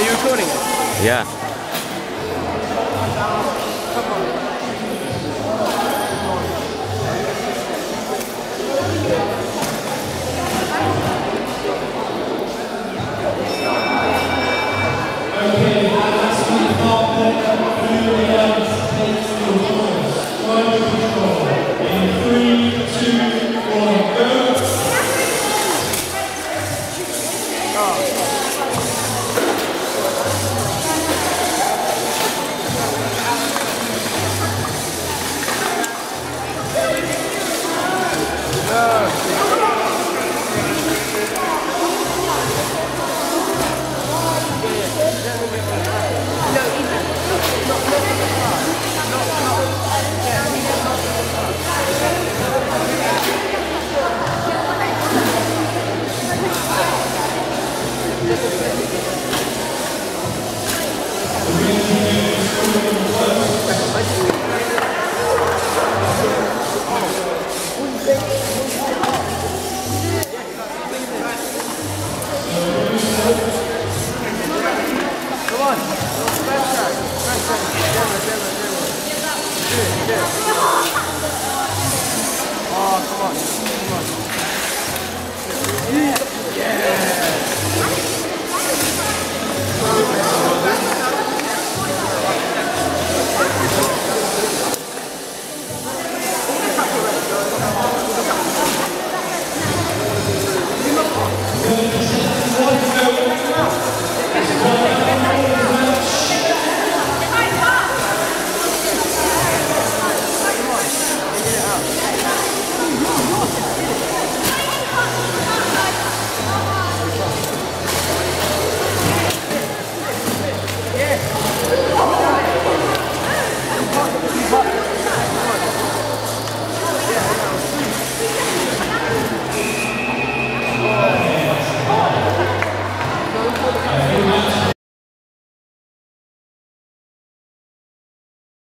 Are you recording? Yeah. Não. 아, 잠깐